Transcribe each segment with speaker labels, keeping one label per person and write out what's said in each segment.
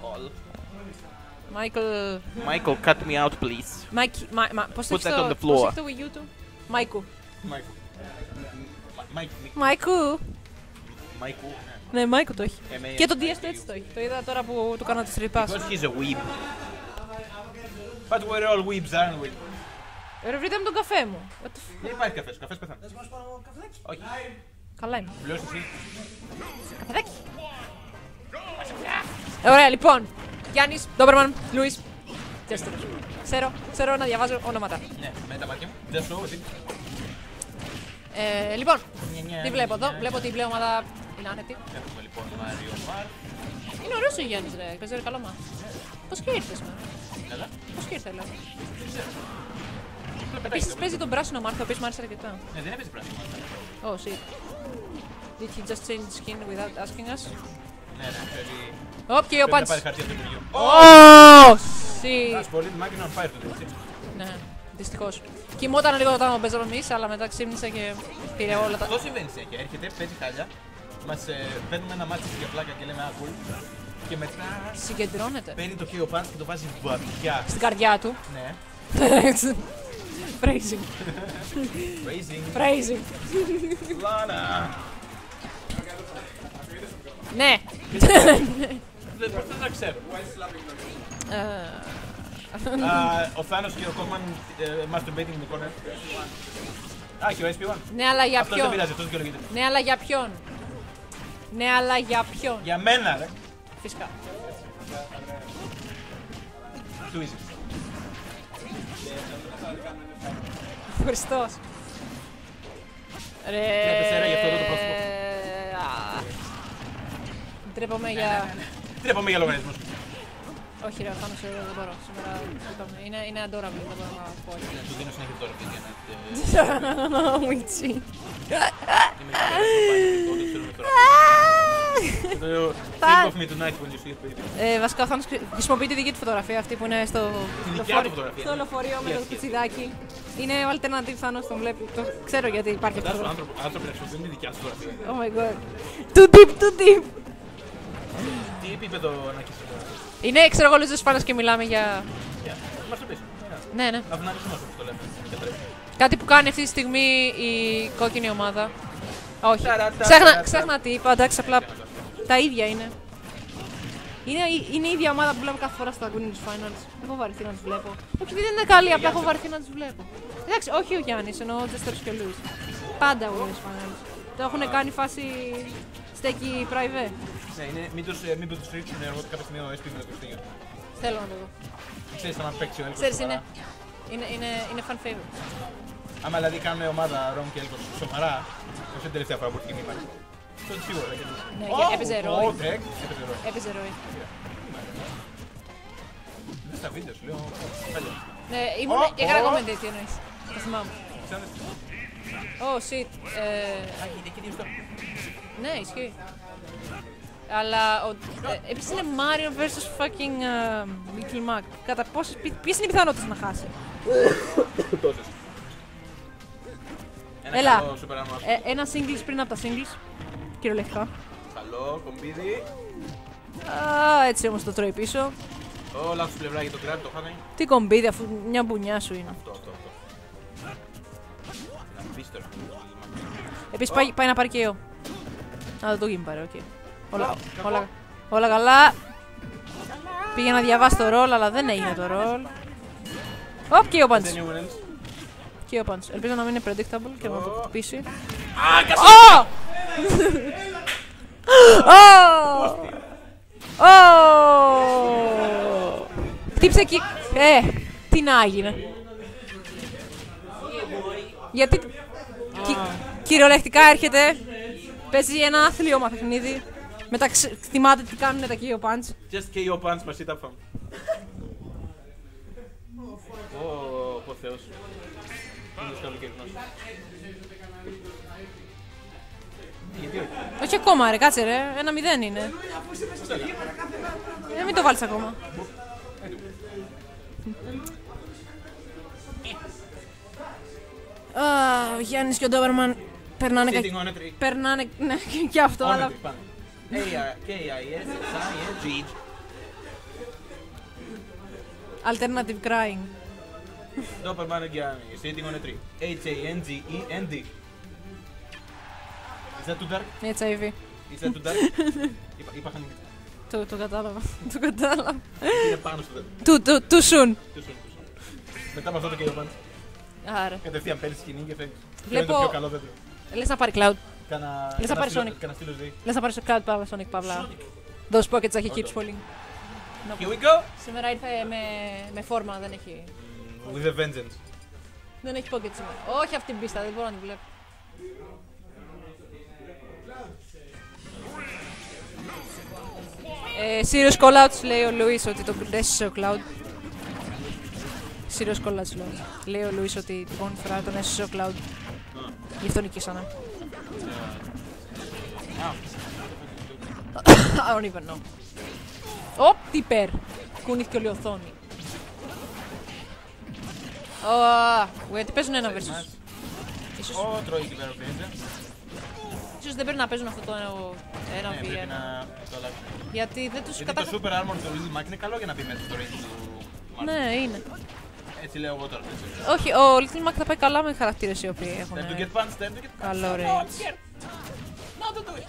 Speaker 1: Michael.
Speaker 2: Michael.
Speaker 1: Michael, cut me out, please.
Speaker 2: Mike. Μα, μα, πώς το
Speaker 1: Put
Speaker 2: έχεις
Speaker 1: that
Speaker 2: το,
Speaker 1: on the
Speaker 2: πώς
Speaker 1: floor.
Speaker 2: έχει το Wii U του. Μάικου.
Speaker 1: Michael. Mike.
Speaker 2: Μάικου.
Speaker 1: Michael.
Speaker 2: Ναι, Μάικου το έχει.
Speaker 1: M.A.
Speaker 2: Και το DS του έτσι το έχει. Το είδα τώρα που του κάνω τη τρυπά.
Speaker 1: Because he's a weeb. But we're all weebs, aren't we?
Speaker 2: Ρε, βρείτε μου τον καφέ μου. What the f-
Speaker 1: Δεν υπάρχει καφές, καφές πεθάνε. Όχι.
Speaker 2: Καλά είμαι.
Speaker 1: Πληρώσεις εσύ.
Speaker 2: Καφεδάκι. Ε, Ωραία, λοιπόν. Γιάννης, Ντόμπερμαν, Λούι. Τζέστερ. Ξέρω, ξέρω να διαβάζω ονόματα.
Speaker 1: Ναι, με τα μάτια μου. Δεν σου, εσύ.
Speaker 2: Ε, λοιπόν,
Speaker 1: Νια, νια,
Speaker 2: τι βλέπω εδώ;
Speaker 1: νια.
Speaker 2: Βλέπω ότι η πλέον ομάδα είναι άνετη.
Speaker 1: Έχουμε λοιπόν Μάριο Μάρ.
Speaker 2: Είναι ωραίος ο Γιάννης, ρε. Παίζει ρε, καλό μα. Πώς και ήρθες, με.
Speaker 1: Καλά.
Speaker 2: Πώς και ήρθες, λέω.
Speaker 1: Πετάει
Speaker 2: Επίσης
Speaker 1: το.
Speaker 2: παίζει τον πράσινο Μάρθο, ο οποίο μου άρεσε αρκετά.
Speaker 1: Ναι, δεν έπαιζε πράσινο.
Speaker 2: Oh, shit. Did he just change skin without asking us?
Speaker 1: Ναι, ναι, δηλαδή.
Speaker 2: Οπ, και ο
Speaker 1: Πρέπει να
Speaker 2: Πάντς.
Speaker 1: πάρει χαρτί από το χεριό.
Speaker 2: Oh, shit.
Speaker 1: Ας πολύ, μάκι να πάει το έτσι.
Speaker 2: Ναι, δυστυχώς. Κοιμόταν λίγο όταν παίζαμε εμεί, αλλά μετά ξύπνησε και πήρε όλα τα.
Speaker 1: Αυτό συμβαίνει συνέχεια. Έρχεται, παίζει χάλια. Μας ε, παίρνουμε ένα μάτι για πλάκα και λέμε άκουλ. Και μετά
Speaker 2: Συγκεντρώνεται
Speaker 1: παίρνει το χείο πάνω και το βάζει βαθιά.
Speaker 2: στην καρδιά του.
Speaker 1: Ναι.
Speaker 2: Phrasing.
Speaker 1: Raising.
Speaker 2: Phrasing.
Speaker 1: Λάνα.
Speaker 2: Ναι.
Speaker 1: Δεν πώς δεν τα ξέρω.
Speaker 2: Ε,
Speaker 1: Α, Ο Θάνος και ο Κόμμαν ε, masturbating in the corner. Α, και ο SP1.
Speaker 2: Ναι, αλλά για
Speaker 1: Αυτός δεν
Speaker 2: ποιον;
Speaker 1: πειράζει, αυτός δικαιολογείται.
Speaker 2: Ναι, αλλά για ποιον; Ναι, αλλά για ποιον;
Speaker 1: Για μένα, ρε.
Speaker 2: Φυσικά.
Speaker 1: Too easy.
Speaker 2: Χριστός. Ρε.
Speaker 1: Βλέπεις, ρε, γι' αυτό εδώ το πρόσωπο.
Speaker 2: Α. Ντρέπομαι
Speaker 1: Ναι,
Speaker 2: για...
Speaker 1: Τρέπομαι για λογαριασμούς;
Speaker 2: Όχι ρε, πάνω σε δεν μπορώ. Σήμερα λυπάμαι. είναι, είναι adorable, δεν μπορώ να πω όχι.
Speaker 1: Ναι, Του δίνω συνέχεια τώρα παιδιά να...
Speaker 2: Μιτσι.
Speaker 1: Είμαι καλύτερος, το ξέρουμε τώρα. Το Think of me tonight when you see it, baby.
Speaker 2: Ε, βασικά ο Θάνος χρη- χρησιμοποιεί τη δική του φωτογραφία αυτή που είναι στο,
Speaker 1: Τη δικιά
Speaker 2: λεωφορείο-
Speaker 1: του φωτογραφία,
Speaker 2: στο
Speaker 1: ναι.
Speaker 2: λεωφορείο με
Speaker 1: Yes,
Speaker 2: το
Speaker 1: yes.
Speaker 2: πιτσιδάκι. Είναι ο alternative Θάνος, τον βλέπει. Το ξέρω γιατί υπάρχει αυτό.
Speaker 1: Φαντάσου άνθρωπο- άνθρωποι να χρησιμοποιούν τη δικιά σου φωτογραφία.
Speaker 2: Oh my god. Too deep, too deep.
Speaker 1: Τι επίπεδο να κοιτάξω τώρα;
Speaker 2: Είναι, ξέρω εγώ, Λούζος Φάνος και μιλάμε για...
Speaker 1: Για, Μας το πεις.
Speaker 2: Ναι, ναι.
Speaker 1: Αυναρισμός όπως το λέμε. Και πρέπει.
Speaker 2: Κάτι που κάνει αυτή τη στιγμή η κόκκινη ομάδα. Όχι.
Speaker 1: Ταρατα,
Speaker 2: Ξέχνα,
Speaker 1: ταρατα.
Speaker 2: ξέχνα τι είπα, εντάξει, απλά τα ίδια είναι. Είναι, η- είναι η ίδια ομάδα που βλέπω κάθε φορά στα Winners Finals. Έχω βαρεθεί να τους βλέπω. Όχι, δεν είναι καλή, απλά έχω βαρεθεί να τους βλέπω. Εντάξει, όχι ο Γιάννης, εννοώ ο Τζέστερς και ο Λούι. Πάντα Winners Finals. Το έχουν κάνει φάση στέκει private.
Speaker 1: Ναι, είναι μην τους, ε, μην τους ρίξουν εγώ κάποια στιγμή ο SP με το Χριστίνιο.
Speaker 2: Θέλω να το δω.
Speaker 1: Ξέρεις αν παίξει ο Έλκος
Speaker 2: Ξέρεις,
Speaker 1: σοβαρά.
Speaker 2: είναι, είναι, είναι, είναι fan favorite.
Speaker 1: Άμα δηλαδή κάνουν ομάδα Ρώμ και Έλκος σοβαρά, όπως είναι η τελευταία φορά που έχει γίνει υπάρχει. Τότε σίγουρα θα κερδίσει.
Speaker 2: Ναι,
Speaker 1: Ω,
Speaker 2: και έπαιζε
Speaker 1: ω,
Speaker 2: ρόι.
Speaker 1: τρεκ, έπαιζε ρόι.
Speaker 2: Έπαιζε ροή.
Speaker 1: Δεν στα βίντεο σου λέω. παλιά.
Speaker 2: Ναι, ήμουν.
Speaker 1: Ω,
Speaker 2: Έκανα
Speaker 1: ω.
Speaker 2: comment τι εννοείς. Το θυμάμαι.
Speaker 1: Ξέρετε,
Speaker 2: Oh shit. Ε,
Speaker 1: α, είναι και δύο στο.
Speaker 2: Ναι, ισχύει. Αλλά ο, ε, επίσης είναι Mario vs fucking ε, Little Mac. Κατά πόσες, ποι- ποιες είναι οι πιθανότητες να χάσει;
Speaker 1: Τόσες. Ένα
Speaker 2: Έλα.
Speaker 1: καλό Super Mario.
Speaker 2: Ε, ένα singles πριν από τα singles. Κυριολεκτικά.
Speaker 1: Καλό, κομπίδι.
Speaker 2: Α, έτσι όμως το τρώει πίσω.
Speaker 1: Ω, λάθος πλευρά για το κράτο, το χάνε.
Speaker 2: Τι κομπίδι αφού μια μπουνιά σου είναι.
Speaker 1: Αυτό, αυτό, αυτό. Να μπεις τώρα.
Speaker 2: Επίσης πάει, πάει να πάρει και ο. Α, δεν το γίνει πάρε, οκ. Όλα, όλα, όλα καλά. Πήγε να διαβάσει το ρόλ, αλλά δεν έγινε το ρόλ. Οπ, και ο
Speaker 1: Δεν
Speaker 2: Πάντς.
Speaker 1: είναι Wellens.
Speaker 2: Και ο Πάντς. Ελπίζω να μην είναι predictable και να το χτυπήσει.
Speaker 1: Α, κασί!
Speaker 2: Ω! Ω! Ω! Χτύψε εκεί. Ε, τι να έγινε. Γιατί κυ- κυριολεκτικά έρχεται, παίζει ένα άθλιο παιχνίδι. Μετά ξε- θυμάται τι κάνουν τα κύριο πάντς.
Speaker 1: Just KO punch, μας sit up from. Ω, ο Θεός. Είναι καλοκαιρινός. Γιατί όχι;
Speaker 2: Όχι ακόμα ρε, κάτσε ρε, ένα μηδέν είναι. Ε, μην το βάλεις ακόμα. Α, ο Γιάννης και ο Ντόμπερμαν περνάνε κα-
Speaker 1: Sitting on a tree.
Speaker 2: Περνάνε, ναι, και αυτό,
Speaker 1: On a
Speaker 2: αλλά...
Speaker 1: tree, πάμε. A-I- K-I-S-S-I-N-G.
Speaker 2: Alternative crying.
Speaker 1: Doberman again, sitting on a tree. H-A-N-G-E-N-D. Is that too dark?
Speaker 2: HIV.
Speaker 1: Is that too dark? Είπα, είπα χαμηλή.
Speaker 2: Το, το κατάλαβα. το κατάλαβα.
Speaker 1: Είναι πάνω στο
Speaker 2: Too, too, too soon.
Speaker 1: Too soon, too soon. Μετά από αυτό το KO Punch,
Speaker 2: Άρα.
Speaker 1: κατευθείαν παίρνεις σκηνή και φεύγεις.
Speaker 2: Βλέπω-
Speaker 1: Είναι το πιο καλό δέντρο.
Speaker 2: Λες να πάρει cloud.
Speaker 1: Κάνα,
Speaker 2: Λες να
Speaker 1: κάνα
Speaker 2: πάρει
Speaker 1: στήλο-
Speaker 2: Sonic.
Speaker 1: Κάνα στήλο ζωή.
Speaker 2: Λες να πάρεις στο cloud παύλα Sonic παύλα. Those pockets he keeps falling.
Speaker 1: Here we go!
Speaker 2: Σήμερα ήρθε με, με φόρμα, δεν έχει.
Speaker 1: With a vengeance.
Speaker 2: Δεν έχει pocket σήμερα. Όχι αυτή την πίστα, δεν μπορώ να την βλέπω. Ε, serious call-outs λέει ο Λουίς ότι το έσωσε ο Cloud. Serious call-outs λέει. Λέει ο Λουίς ότι την επόμενη φορά τον έσωσε ο Cloud. Γι' αυτό νικήσανε. I don't even know. Ωπ, τι υπέρ. Κουνήθηκε όλη η οθόνη. Ω, γιατί παίζουν ένα versus. Ίσως,
Speaker 1: Ω, τρώει εκεί πέρα ο Φρίνζερ.
Speaker 2: ίσως δεν πρέπει να παίζουν αυτό το ένα
Speaker 1: Ναι, πρέπει
Speaker 2: v
Speaker 1: να το αλλάξουν.
Speaker 2: Γιατί δεν τους
Speaker 1: Γιατί
Speaker 2: κατα...
Speaker 1: το Super Armor του Little Mac είναι καλό για να μπει μέσα στο range του Marvel.
Speaker 2: Ναι, είναι.
Speaker 1: Έτσι λέω εγώ τώρα. έτσι.
Speaker 2: Όχι, ο Little Mac θα πάει καλά με χαρακτήρες οι οποίοι έχουν
Speaker 1: Time to get punched, time to get punched.
Speaker 2: καλό
Speaker 1: No,
Speaker 2: range.
Speaker 1: here. No, don't do it.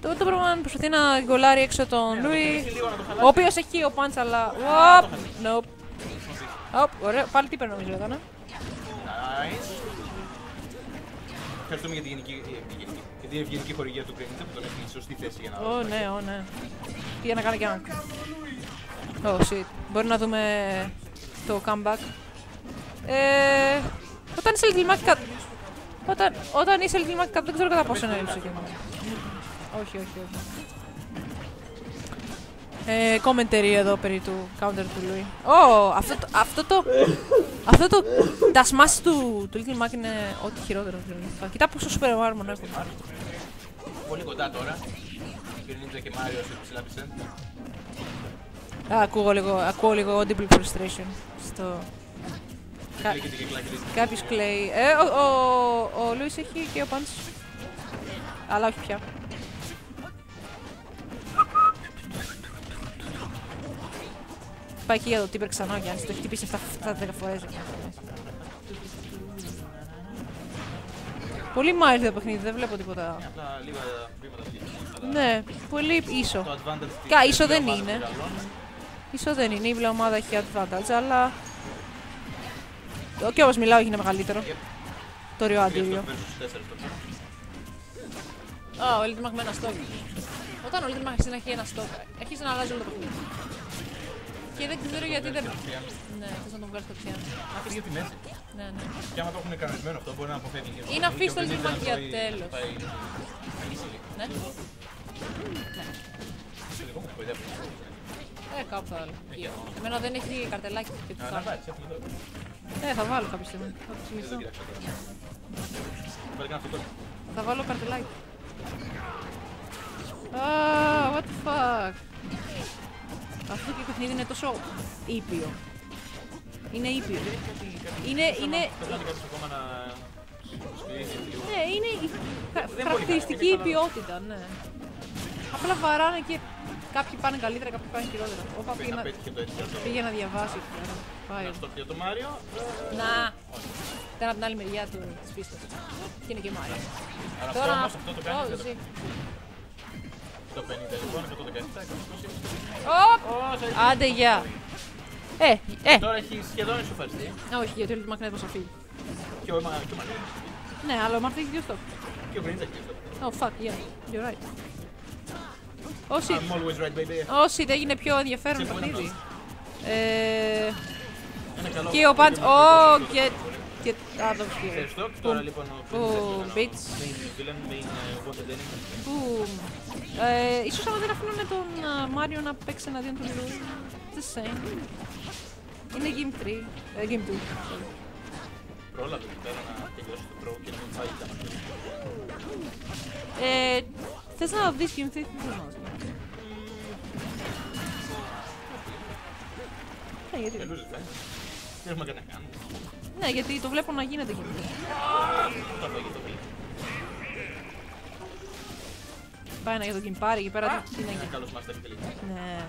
Speaker 2: Το το πράγμα προσπαθεί να γκολάρει έξω τον
Speaker 1: Ναι,
Speaker 2: Λουί,
Speaker 1: έχει λίγο να το
Speaker 2: ο
Speaker 1: χαλάσει.
Speaker 2: οποίος έχει ο Punch, αλλά... Οπ, nope. Οπ, ωραίο, πάλι τι νομίζω ήταν. ε.
Speaker 1: Nice. Ευχαριστούμε για τη γενική, για τη γενική, για την ευγενική χορηγία του Greninja που τον έχει στη σωστή θέση για να
Speaker 2: Ω, ναι, ω, ναι. Πήγε να κάνει και ένα. Oh, shit. Μπορεί να δούμε το comeback. Ε, όταν είσαι Little Mac κα- Όταν, όταν είσαι Little Mac κα- δεν ξέρω κατά πόσο είναι ύψο Όχι, όχι, όχι. Ε, commentary εδώ περί του counter του Louis. Ω, αυτό το, αυτό το, αυτό το, τα smash του, του Little Mac είναι ό,τι χειρότερο. δηλαδή. Κοίτα πόσο super armor έχουν.
Speaker 1: Πολύ κοντά τώρα. Greninja και Mario σε ψηλά percent.
Speaker 2: Α, ακούω λίγο, ακούω λίγο audible frustration στο... Κα-
Speaker 1: Κλίκεται και κλάκεται.
Speaker 2: Κάποιος κλαίει. Ε, ο, ο, ο Λούις έχει και ο Πάντς. Αλλά όχι πια. Πάει εκεί για το Τίπερ ξανά ο Γιάννης, το έχει χτυπήσει 7 10 φορές. Πολύ mild το παιχνίδι, δεν βλέπω τίποτα.
Speaker 1: Απλά λίγα βήματα βγήκε.
Speaker 2: Ναι, πολύ ίσο.
Speaker 1: Το advantage της
Speaker 2: Κα, ίσο δεν
Speaker 1: ομάδας
Speaker 2: είναι.
Speaker 1: Μεγαλώνει.
Speaker 2: Ίσο δεν είναι, η μπλε ομάδα έχει advantage, αλλά... Και όπως μιλάω είναι μεγαλύτερο.
Speaker 1: Yep.
Speaker 2: Το Ριο Αντίριο.
Speaker 1: Τρία versus τέσσερα στο τέλος.
Speaker 2: Α, ο Little Mac με ένα στόκ. Όταν ο Little Mac αρχίζει να έχει ένα στόκ, αρχίζει να αλλάζει όλο το παιχνίδι. Και δεν ξέρω γιατί δεν.
Speaker 1: Κατευθείαν.
Speaker 2: Ναι, θες να τον βγάλεις κατευθείαν. Να
Speaker 1: Πήγε
Speaker 2: αφήσεις-
Speaker 1: τη μέση.
Speaker 2: Ναι, ναι.
Speaker 1: Και άμα το έχουν κανονισμένο αυτό μπορεί να αποφεύγει. και
Speaker 2: Ή να
Speaker 1: το-
Speaker 2: αφήσει
Speaker 1: και ο
Speaker 2: το
Speaker 1: Greninja
Speaker 2: Little Mac
Speaker 1: να
Speaker 2: για
Speaker 1: τρώει-
Speaker 2: τέλος.
Speaker 1: να πάει- easily.
Speaker 2: ναι. Ε, κάπου θα βάλω. Εμένα δεν έχει καρτελάκι και του
Speaker 1: Α, Να
Speaker 2: κάνω.
Speaker 1: βάλεις, έχουμε εδώ.
Speaker 2: Ε, θα βάλω κάποια στιγμή. Θα το
Speaker 1: Δεν
Speaker 2: θυμηθώ.
Speaker 1: το κοίταξα τώρα. Βάλει κανένα φωτό.
Speaker 2: Θα βάλω καρτελάκι. Α, what the fuck. Αυτό το παιχνίδι είναι τόσο ήπιο. Είναι ήπιο. Είναι, είναι,
Speaker 1: Θέλω να κάποιος ακόμα να σκληρίσει λίγο.
Speaker 2: ναι, είναι η χα-
Speaker 1: μπορεί να
Speaker 2: χαρακτηριστική
Speaker 1: είναι,
Speaker 2: η ποιότητα, ναι. Απλά βαράνε και κάποιοι πάνε καλύτερα, κάποιοι πάνε χειρότερα. Όπα
Speaker 1: Πρέπει
Speaker 2: πήγε
Speaker 1: να
Speaker 2: να,
Speaker 1: πέτυχε το έτσι. αυτό.
Speaker 2: πήγε να διαβάσει. Πάει.
Speaker 1: Να στο για το Μάριο.
Speaker 2: Να, ήταν από την άλλη μεριά του της πίστας. Και είναι και Μάριο.
Speaker 1: Αλλά αυτό όμως αυτό το κάνει
Speaker 2: Ω,
Speaker 1: για το-
Speaker 2: ζει.
Speaker 1: το 50 λοιπόν, 117, 120.
Speaker 2: Ωπ!
Speaker 1: Ω, σε-
Speaker 2: Άντε, γεια. Ε, ε,
Speaker 1: Τώρα έχει σχεδόν ισοφαριστεί.
Speaker 2: Α, όχι, γιατί ο Little Mac είναι θα φύγει.
Speaker 1: Και ο Μα- και ο Μάριο.
Speaker 2: Ναι, αλλά ο Μάρτιν έχει δύο στόχ.
Speaker 1: Και ο Greninja και αυτό.
Speaker 2: Oh, fuck, yeah, you're right. Oh, shit.
Speaker 1: I'm always right, baby.
Speaker 2: Oh, shit, έγινε πιο ενδιαφέρον το
Speaker 1: Συμφωνώ.
Speaker 2: παιχνίδι. Ε,
Speaker 1: Ένα καλό.
Speaker 2: και ο Πάντς, oh, get, get out of here.
Speaker 1: Ευχαριστώ. Και τώρα λοιπόν ο
Speaker 2: Ο
Speaker 1: Greninja
Speaker 2: Bates.
Speaker 1: Main villain, main uh, wanted enemy.
Speaker 2: Που, ε, ίσως άμα δεν αφήνουν τον α, Μάριο να παίξει εναντίον του Λου. The same. Είναι Game 3. Ε, Game 2. sorry.
Speaker 1: Πρόλαβε εκεί πέρα να τελειώσει το pro και να μην πάει τα μάτια.
Speaker 2: Ε, θες να δεις Game 3 ή θες να δεις. Ναι, γιατί,
Speaker 1: Δεν λούζεις, ε. Δεν έχουμε κανένα να κάνουμε.
Speaker 2: ναι, γιατί το βλέπω να γίνεται Game 3.
Speaker 1: Το απόγειο το πήγε.
Speaker 2: Πάει να για το Game Party εκεί πέρα. τι- Τι να
Speaker 1: Ένα
Speaker 2: γίνει.
Speaker 1: καλός master τελικά.
Speaker 2: Ναι.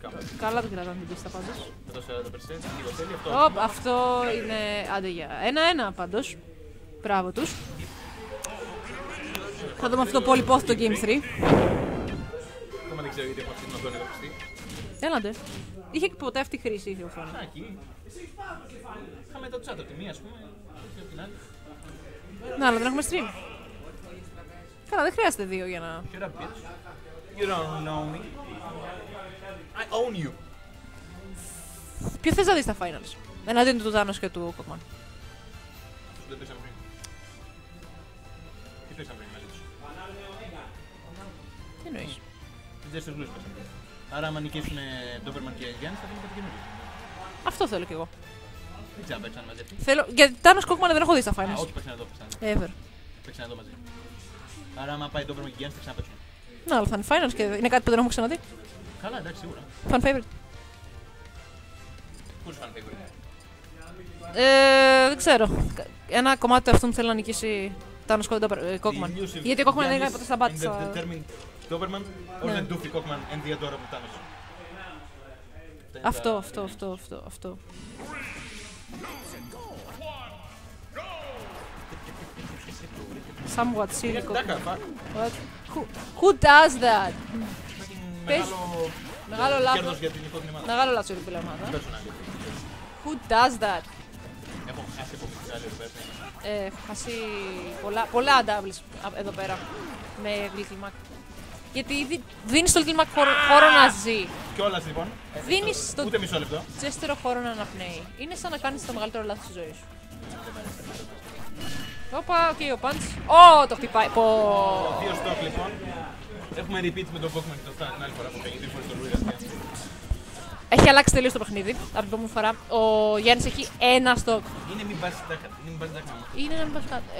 Speaker 1: Κάμε.
Speaker 2: Καλά το κρατάνε την πίστα πάντως.
Speaker 1: Με το 40% λίγο θέλει αυτό.
Speaker 2: Οπ, αυτό είναι. Άντε για ένα-ένα πάντως. Μπράβο τους. Θα δούμε αυτό το πολυπόθητο Game 3.
Speaker 1: Ακόμα δεν ξέρω γιατί έχω αυτή την οθόνη εδώ πιστή.
Speaker 2: Έλατε. Είχε και ποτέ αυτή η χρήση η οθόνη.
Speaker 1: Α, εκεί. Είχαμε το chat από τη μία, ας πούμε. και από την άλλη.
Speaker 2: Να, αλλά δεν έχουμε stream. Καλά, δεν χρειάζεται δύο για να.
Speaker 1: Shut up, bitch. You don't know me. I own you.
Speaker 2: Ποιο θες να δεις στα finals; Εναντίον του Τάνο και του Κοκμάν.
Speaker 1: Δεν παίξαμε πριν. Τι παίξαμε πριν μαζί τους.
Speaker 2: Τις εννοεί.
Speaker 1: Τις δεύτερες γλούς παίξαμε πριν. Άρα άμα νικήσουν Ντόπερμαν και Γιάννης θα δούμε κάτι καινούργιο.
Speaker 2: Αυτό θέλω κι εγώ.
Speaker 1: Δεν ξέρω αν παίξαν μαζί αυτοί.
Speaker 2: Θέλω... Γιατί Τάνος Κοκμάν δεν έχω δει στα
Speaker 1: Α,
Speaker 2: finals.
Speaker 1: όχι παίξαν εδώ, παίξαν εδώ.
Speaker 2: Ever.
Speaker 1: Παίξαν εδώ μαζί. Άρα άμα πάει Ντόπερμαν και Γιάννης θα ξαναπαίξουν.
Speaker 2: Να, αλλά θα είναι finals και είναι κάτι που δεν έχουμε ξαναδεί.
Speaker 1: Καλά, εντάξει, σίγουρα.
Speaker 2: Fan favorite.
Speaker 1: Πού σου φάνε favorite.
Speaker 2: Ε, δεν ξέρω. Ένα κομμάτι του αυτού μου θέλει να νικήσει Τάνος Κοκμάν.
Speaker 1: The elusive
Speaker 2: Γιατί ο Κοκμάν δεν
Speaker 1: Giannis
Speaker 2: έκανε ποτέ στα μπάτσα.
Speaker 1: And the determined Doberman or
Speaker 2: Ναι.
Speaker 1: the doofy Cockman and the adorable Thanos;
Speaker 2: Αυτό, αυτό, αυτό, αυτό, αυτό. Somewhat silly
Speaker 1: Τάκα,
Speaker 2: Cockman.
Speaker 1: fuck.
Speaker 2: What? Who, who does that? Πες-
Speaker 1: Μεγάλο
Speaker 2: Μεγάλο
Speaker 1: ε,
Speaker 2: λάθος.
Speaker 1: κέρδος για την υπόλοιπη ομάδα.
Speaker 2: Μεγάλο λάθος η όλη ομάδα.
Speaker 1: Personally.
Speaker 2: Who does that?
Speaker 1: Έχω χάσει από μικρά λίγο πέρα.
Speaker 2: Ε, έχω χάσει πολλά, πολλά doubles α- εδώ πέρα με Little Mac. Γιατί δι- δίνεις στο Little Mac χώρο, χώρο να ζει.
Speaker 1: Κιόλας λοιπόν. ε,
Speaker 2: Δίνεις
Speaker 1: το-
Speaker 2: στο
Speaker 1: Ούτε μισό λεπτό.
Speaker 2: Jestero χώρο να αναπνέει. Είναι σαν να κάνεις το μεγαλύτερο λάθος της ζωής σου. Όπα, οκ, ο punch. Ω, το χτυπάει. Πω.
Speaker 1: Δύο stock λοιπόν. Έχουμε repeat με τον Cockman και το Stan την άλλη φορά που πήγε. Δύο φορές τον LuiS
Speaker 2: Έχει αλλάξει τελείως το παιχνίδι από την επόμενη φορά. Ο Γιάννης έχει ένα στόκ.
Speaker 1: Είναι μην πας τάκα. Είναι μην πας τάκα.
Speaker 2: Είναι ένα,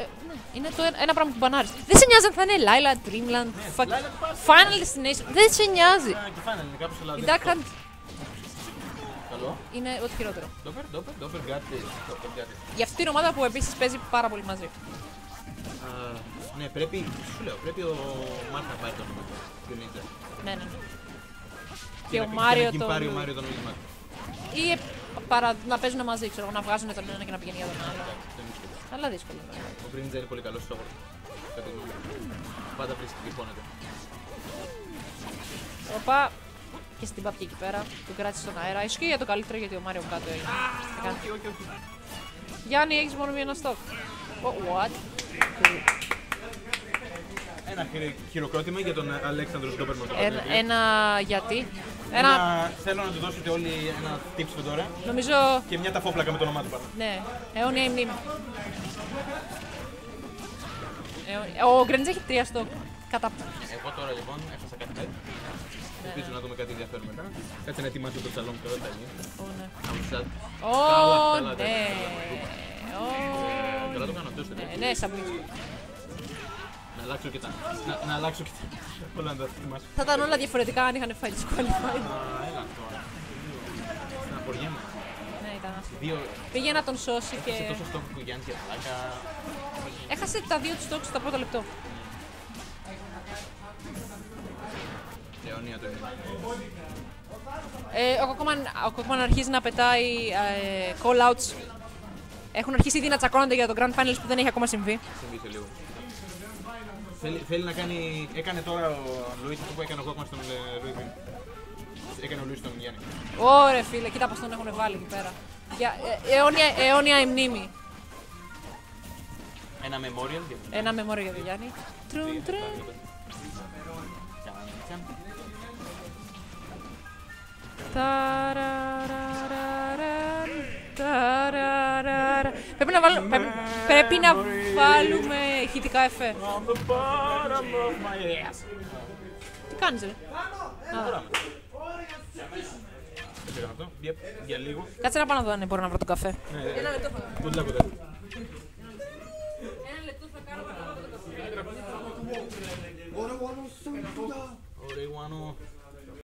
Speaker 2: ε, ναι, είναι το ένα, ένα πράγμα που μπανάρεις. Δεν σε νοιάζει αν θα είναι Λάιλα, Dreamland, fuck,
Speaker 1: Lila του πας.
Speaker 2: Final Destination. Δεν σε νοιάζει.
Speaker 1: Α, Και final είναι κάπως
Speaker 2: Η
Speaker 1: Ελλάδα.
Speaker 2: Duck Hunt
Speaker 1: Καλό.
Speaker 2: είναι ό,τι χειρότερο.
Speaker 1: Doper, doper, doper, got this. Doper, got this.
Speaker 2: Για αυτή την ομάδα που επίσης παίζει πάρα πολύ μαζί.
Speaker 1: Α, Ναι, πρέπει, σου λέω, πρέπει ο Μάρκ να πάρει το όνομα του. του Ninja.
Speaker 2: Ναι, ναι, ναι. Και ο
Speaker 1: να-
Speaker 2: Μάριο
Speaker 1: να
Speaker 2: τον.
Speaker 1: πάρει ο Μάριο τον Louis Mack.
Speaker 2: Ή ε, παρα... να παίζουν μαζί, ξέρω εγώ, να βγάζουν τον ένα και να πηγαίνει για τον άλλο.
Speaker 1: Δεν είναι σχετικό.
Speaker 2: Αλλά δύσκολο. ναι.
Speaker 1: Ο Γκριντζα είναι πολύ καλός στο όρο. Κατά τη γνώμη μου. Πάντα βρίσκει και πόνεται.
Speaker 2: Οπα. Και στην παπική εκεί πέρα. Τον κράτησε στον αέρα. Ισχύει για το καλύτερο γιατί ο Μάριο κάτω είναι. Έκανε.
Speaker 1: Όχι, όχι, όχι.
Speaker 2: Γιάννη, έχεις μόνο μία ένα στόκ. Wha- What?
Speaker 1: Ένα χειρο- χειροκρότημα για τον Αλέξανδρο Ντόπερμαν. το
Speaker 2: Ένα,
Speaker 1: Παπαδόπουλο.
Speaker 2: ένα γιατί; Ένα,
Speaker 1: Ένα- Θέλω να του δώσετε όλοι ένα tips τώρα
Speaker 2: νομίζω,
Speaker 1: και μια ταφόπλακα με το όνομά του πάνω.
Speaker 2: ναι, αιώνια η μνήμη. Αιώ- Ο Γκρέντζ έχει τρία στόκ. Κατά...
Speaker 1: Εγώ τώρα λοιπόν έχασα κάτι τέτοιο. Ελπίζω να δούμε κάτι ενδιαφέρον μετά. Κάτσε να ετοιμάσω το τσαλόν και θα γίνει.
Speaker 2: Ω, ναι.
Speaker 1: Αμψάτ.
Speaker 2: Ω,
Speaker 1: καλά,
Speaker 2: ναι.
Speaker 1: τέτοια.
Speaker 2: Ω,
Speaker 1: Καλά το κάνω, δώστε.
Speaker 2: ναι, ναι, submit.
Speaker 1: Να αλλάξω και τα. Να, να αλλάξω και τα. Όλα να τα θυμάσαι.
Speaker 2: Θα ήταν όλα διαφορετικά αν είχαν φάει disqualified.
Speaker 1: Α, έλα τώρα. Στεναχωριέμαι.
Speaker 2: Ναι, ήταν άσχημο.
Speaker 1: Δύο.
Speaker 2: Πήγε να τον σώσει και
Speaker 1: Σε τόσο στόχο που Γιάννη και πλάκα.
Speaker 2: έχασε τα δύο τους στόχους στα πρώτα λεπτό.
Speaker 1: Αιώνια το είναι.
Speaker 2: Ε, ο, Κόκμαν, ο Κόκμαν αρχίζει να πετάει ε, call outs. Έχουν αρχίσει ήδη να τσακώνονται για το Grand Finals που δεν έχει ακόμα συμβεί.
Speaker 1: Συμβεί σε λίγο. Θέλει, θέλει να κάνει. Έκανε τώρα ο Λουίς αυτό που έκανε ο Κόκμαν στον ε, Ρουί πριν. Έκανε ο Λουίς στον Γιάννη.
Speaker 2: Ωρε φίλε, κοίτα πως τον έχουν βάλει εκεί πέρα. Για, ε, αιώνια, αιώνια η μνήμη.
Speaker 1: Ένα memorial για τον
Speaker 2: Ένα μεμόριο για τον Γιάννη. Τρουν, τρουν.
Speaker 1: Τσαν, τσαν.
Speaker 2: Ταραραραραν, ταραραρα. Πρέπει να, βάλω, πρέπει, πρέπει να βάλουμε ηχητικά εφέ.
Speaker 1: On the bottom of my ass.
Speaker 2: Τι κάνεις ρε;
Speaker 1: Προχωράμε. Έφυγαν αυτό. Yep, Για λίγο.
Speaker 2: Κάτσε να πάω να δω αν μπορώ να βρω τον καφέ.
Speaker 1: Ναι, ναι.